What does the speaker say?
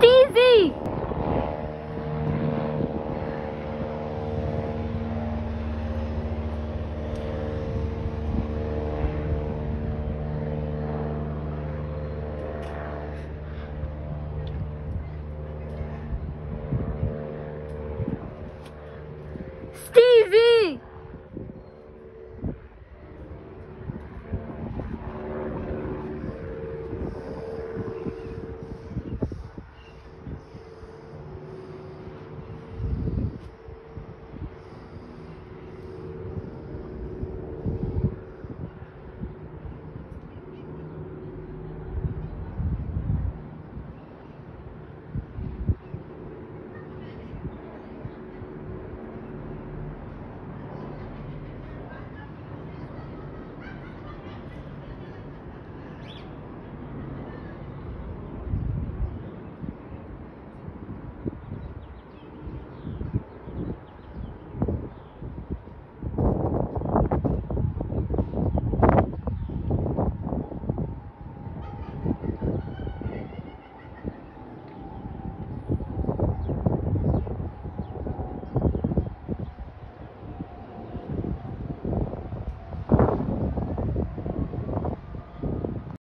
Daisy! Stevie!